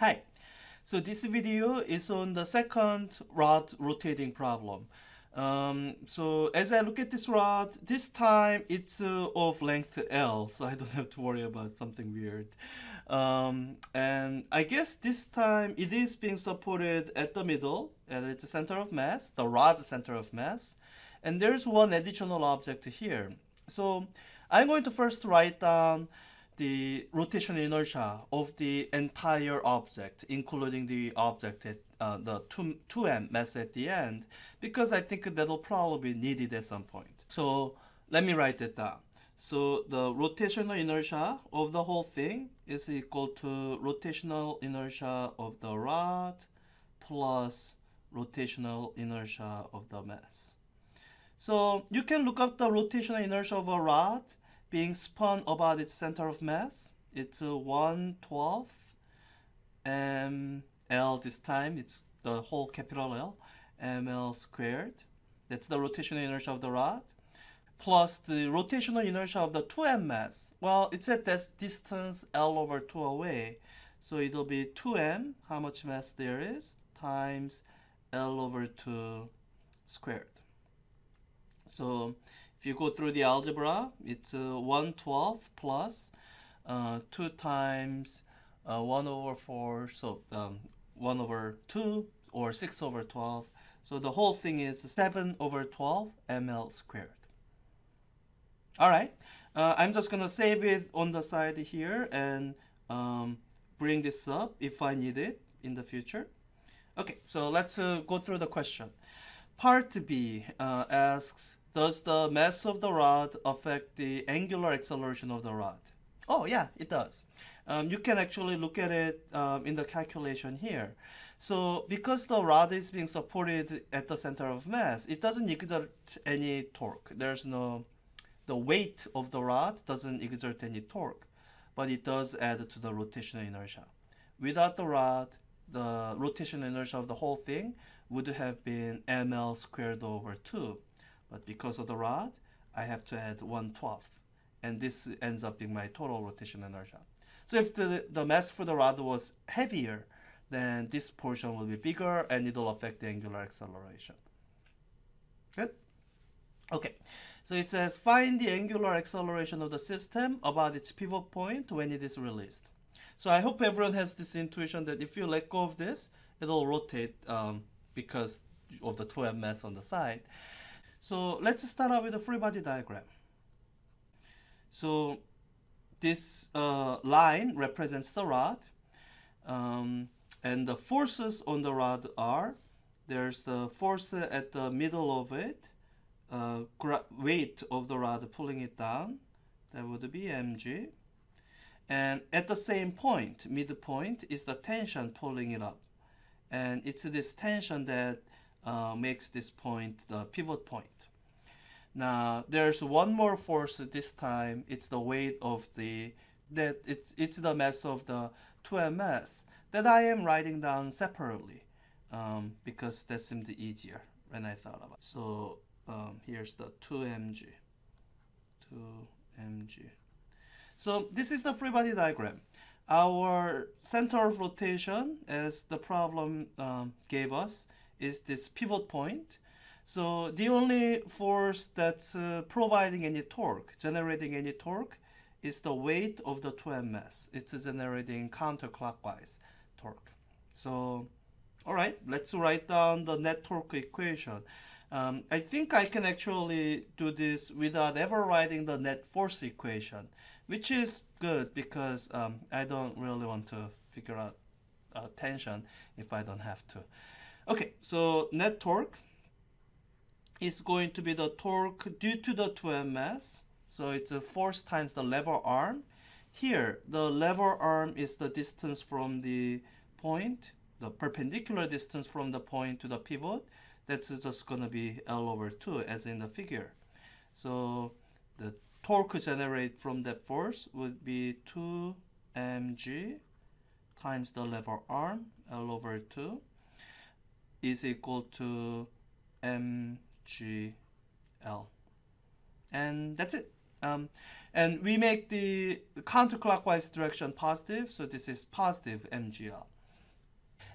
Hi. So this video is on the second rod rotating problem. Um, so as I look at this rod, this time it's uh, of length L, so I don't have to worry about something weird. Um, and I guess this time it is being supported at the middle, at its center of mass, the rod's center of mass. And there's one additional object here. So I'm going to first write down the rotation inertia of the entire object, including the object at uh, the 2, 2m mass at the end, because I think that'll probably be needed at some point. So let me write that down. So the rotational inertia of the whole thing is equal to rotational inertia of the rod plus rotational inertia of the mass. So you can look up the rotational inertia of a rod being spun about its center of mass. It's a 112 ml um, this time. It's the whole capital L ml squared. That's the rotational inertia of the rod plus the rotational inertia of the 2m mass. Well, it's at that distance L over 2 away. So it'll be 2m, how much mass there is, times L over 2 squared. So if you go through the algebra, it's uh, 1 12 plus, uh, 2 times uh, 1 over 4, so um, 1 over 2 or 6 over 12. So the whole thing is 7 over 12 ml squared. All right, uh, I'm just gonna save it on the side here and um, bring this up if I need it in the future. Okay, so let's uh, go through the question. Part B uh, asks, does the mass of the rod affect the angular acceleration of the rod? Oh yeah, it does. Um, you can actually look at it um, in the calculation here. So because the rod is being supported at the center of mass, it doesn't exert any torque. There's no, the weight of the rod doesn't exert any torque, but it does add to the rotational inertia. Without the rod, the rotational inertia of the whole thing would have been ml squared over 2 but because of the rod, I have to add 1 12th. And this ends up being my total rotation inertia. So if the, the mass for the rod was heavier, then this portion will be bigger and it will affect the angular acceleration. Good? Okay, so it says find the angular acceleration of the system about its pivot point when it is released. So I hope everyone has this intuition that if you let go of this, it'll rotate um, because of the 2m mass on the side. So let's start out with a free body diagram. So this uh, line represents the rod um, and the forces on the rod are there's the force at the middle of it uh, weight of the rod pulling it down that would be mg and at the same point midpoint is the tension pulling it up and it's this tension that uh, makes this point the pivot point. Now there's one more force this time. It's the weight of the that it's it's the mass of the 2ms that I am writing down separately um, because that seemed easier when I thought about. It. So um, here's the 2mg, 2mg. So this is the free body diagram. Our center of rotation, as the problem um, gave us, is this pivot point. So the only force that's uh, providing any torque, generating any torque, is the weight of the 2m mass. It's generating counterclockwise torque. So, all right, let's write down the net torque equation. Um, I think I can actually do this without ever writing the net force equation, which is good because um, I don't really want to figure out uh, tension if I don't have to. Okay, so net torque is going to be the torque due to the 2m mass. So it's a force times the lever arm. Here, the lever arm is the distance from the point, the perpendicular distance from the point to the pivot. That's just going to be L over 2 as in the figure. So the torque generated from that force would be 2 mg times the lever arm, L over 2 is equal to mgl. And that's it. Um, and we make the counterclockwise direction positive, so this is positive mgl.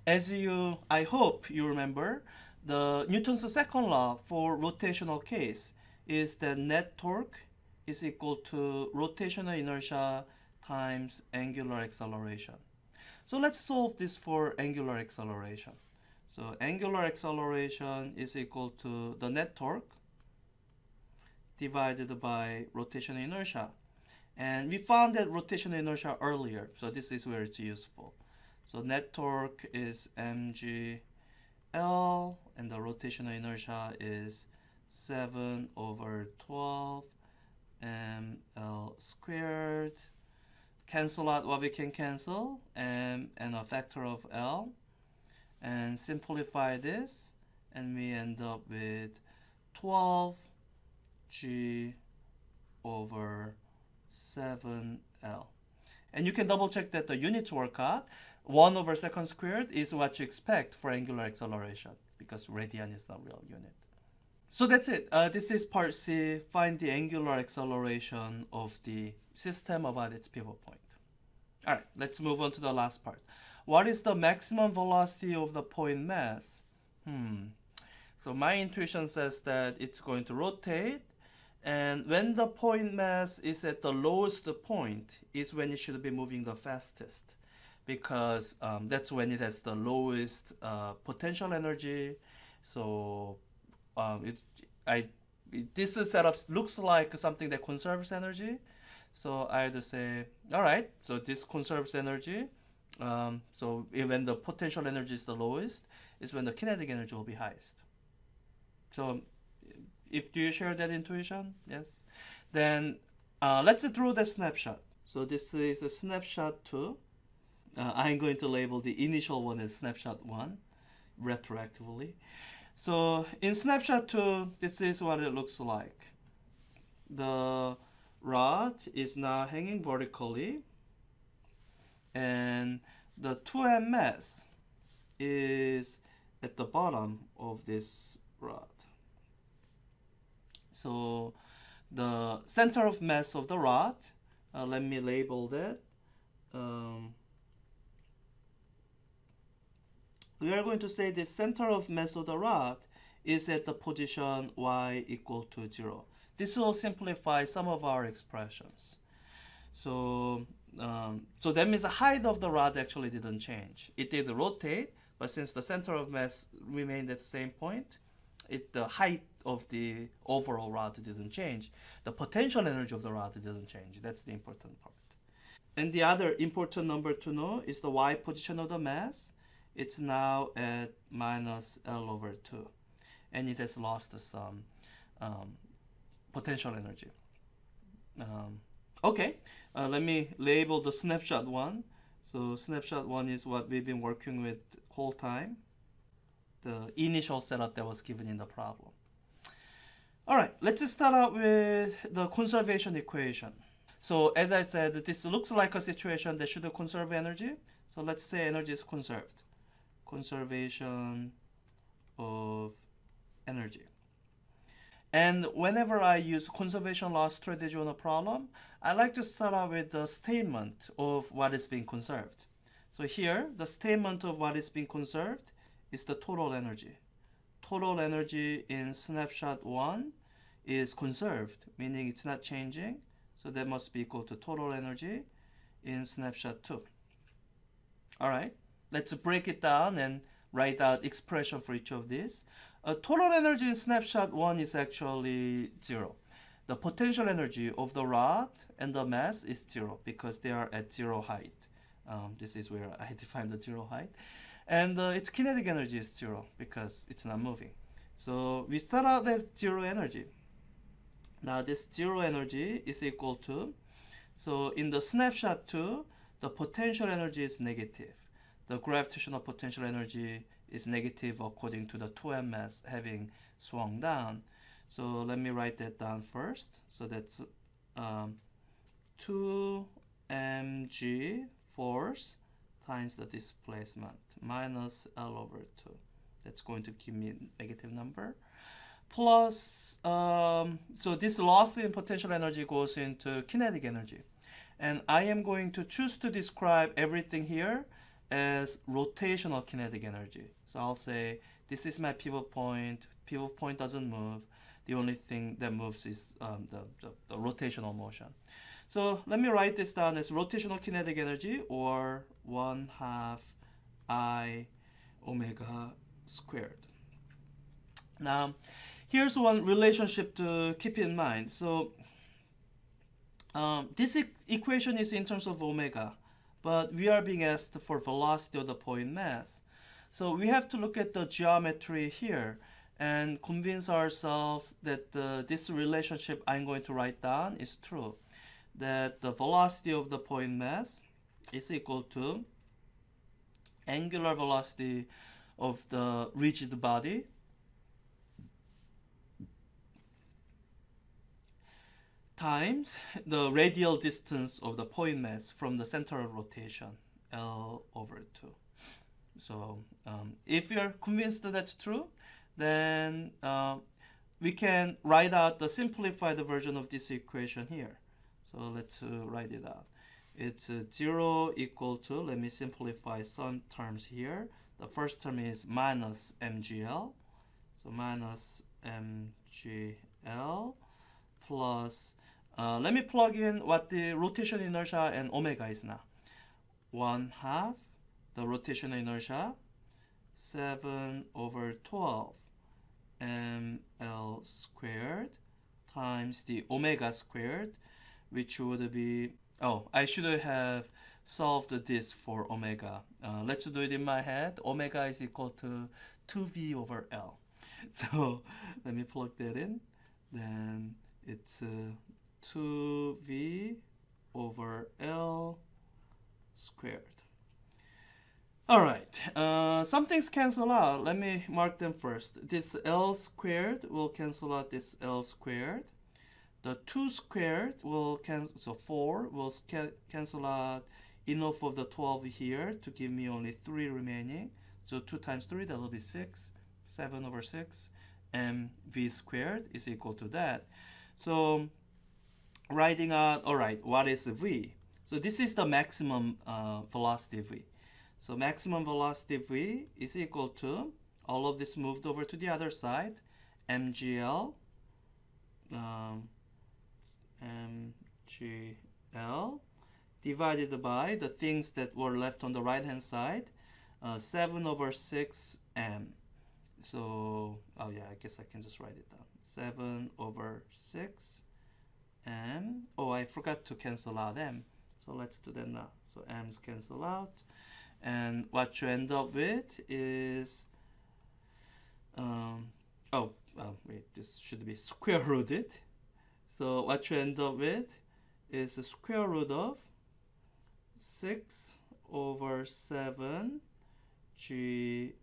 As you, I hope you remember, the Newton's second law for rotational case is that net torque is equal to rotational inertia times angular acceleration. So let's solve this for angular acceleration. So angular acceleration is equal to the net torque divided by rotational inertia. And we found that rotational inertia earlier, so this is where it's useful. So net torque is mg L, and the rotational inertia is 7 over 12 ml squared. Cancel out what we can cancel, m and a factor of L. And simplify this, and we end up with 12 g over 7L. And you can double check that the units work out. 1 over second squared is what you expect for angular acceleration because radian is the real unit. So that's it. Uh, this is part C. Find the angular acceleration of the system about its pivot point. All right, let's move on to the last part. What is the maximum velocity of the point mass? Hmm. So my intuition says that it's going to rotate and when the point mass is at the lowest point is when it should be moving the fastest because um, that's when it has the lowest uh, potential energy. So um, it, I, it, this setup looks like something that conserves energy. So I to say, all right, so this conserves energy. Um, so when the potential energy is the lowest, is when the kinetic energy will be highest. So if do you share that intuition? Yes. Then uh, let's draw the snapshot. So this is a snapshot 2. Uh, I'm going to label the initial one as snapshot 1 retroactively. So in snapshot 2, this is what it looks like. The rod is now hanging vertically and the 2ms is at the bottom of this rod. So the center of mass of the rod, uh, let me label that. Um, we are going to say the center of mass of the rod is at the position y equal to 0. This will simplify some of our expressions. So, um, so that means the height of the rod actually didn't change. It did rotate, but since the center of mass remained at the same point, it the height of the overall rod didn't change. The potential energy of the rod didn't change. That's the important part. And the other important number to know is the y position of the mass. It's now at minus L over 2. And it has lost some um, potential energy. Um, okay, uh, let me label the snapshot 1. So snapshot 1 is what we've been working with whole time the initial setup that was given in the problem. All right, let's start out with the conservation equation. So as I said, this looks like a situation that should conserve energy. So let's say energy is conserved. Conservation of energy. And whenever I use conservation law strategy on a problem, I like to start out with the statement of what is being conserved. So here, the statement of what is being conserved is the total energy. Total energy in snapshot 1 is conserved, meaning it's not changing. So that must be equal to total energy in snapshot 2. All right, let's break it down and write out expression for each of these. Uh, total energy in snapshot 1 is actually 0. The potential energy of the rod and the mass is 0 because they are at 0 height. Um, this is where I define the 0 height and uh, its kinetic energy is zero because it's not moving. So we start out at zero energy. Now this zero energy is equal to, so in the snapshot 2, the potential energy is negative. The gravitational potential energy is negative according to the 2m mass having swung down. So let me write that down first. So that's um, 2mg force times the displacement minus L over 2. That's going to give me negative number. Plus, um, so this loss in potential energy goes into kinetic energy. And I am going to choose to describe everything here as rotational kinetic energy. So I'll say this is my pivot point. Pivot point doesn't move. The only thing that moves is um, the, the, the rotational motion. So let me write this down as rotational kinetic energy or 1 half I omega squared. Now, here's one relationship to keep in mind. So um, this e equation is in terms of omega, but we are being asked for velocity of the point mass. So we have to look at the geometry here and convince ourselves that uh, this relationship I'm going to write down is true. That the velocity of the point mass is equal to angular velocity of the rigid body times the radial distance of the point mass from the center of rotation L over 2. So um, if you're convinced that that's true, then uh, we can write out the simplified version of this equation here. So let's uh, write it out. It's uh, 0 equal to, let me simplify some terms here. The first term is minus mgl. So minus mgl plus, uh, let me plug in what the rotation inertia and omega is now. 1 half the rotation inertia 7 over 12 ml squared times the omega squared which would be oh I should have solved this for omega. Uh, let's do it in my head. Omega is equal to 2v over L. So let me plug that in. Then it's uh, 2v over L squared all right, uh, some things cancel out. Let me mark them first. This L squared will cancel out this L squared. The 2 squared will cancel, so 4 will cancel out enough of the 12 here to give me only 3 remaining. So 2 times 3, that will be 6. 7 over 6. And v squared is equal to that. So writing out, all right, what is v? So this is the maximum uh, velocity v. So maximum velocity v is equal to all of this moved over to the other side mgl um, mgl divided by the things that were left on the right hand side uh, 7 over 6 m. So oh yeah I guess I can just write it down. 7 over 6 m. Oh I forgot to cancel out m. So let's do that now. So m's cancel out and what you end up with is um, oh wait this should be square rooted. So what you end up with is the square root of 6 over 7 GL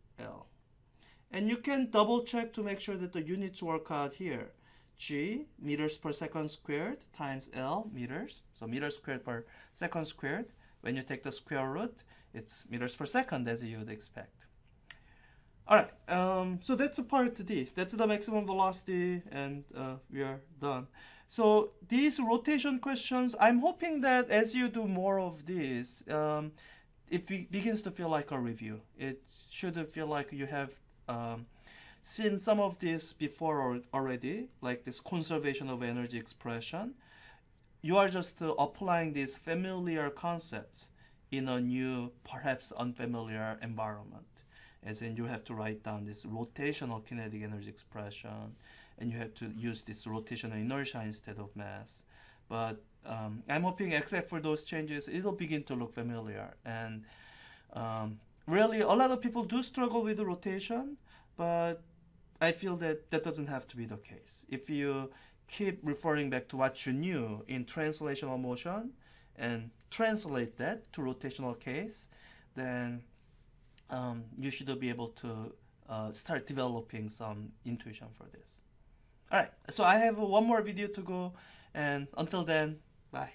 and you can double check to make sure that the units work out here. G meters per second squared times L meters so meters squared per second squared. When you take the square root it's meters per second as you would expect. Alright, um, so that's part D. That's the maximum velocity and uh, we are done. So these rotation questions, I'm hoping that as you do more of these, um, it be begins to feel like a review. It should feel like you have um, seen some of this before already, like this conservation of energy expression. You are just uh, applying these familiar concepts in a new, perhaps unfamiliar environment. As in, you have to write down this rotational kinetic energy expression, and you have to use this rotational inertia instead of mass. But um, I'm hoping, except for those changes, it'll begin to look familiar. And um, really, a lot of people do struggle with the rotation, but I feel that that doesn't have to be the case. If you keep referring back to what you knew in translational motion and translate that to rotational case, then um, you should be able to uh, start developing some intuition for this. Alright, so I have one more video to go and until then, bye.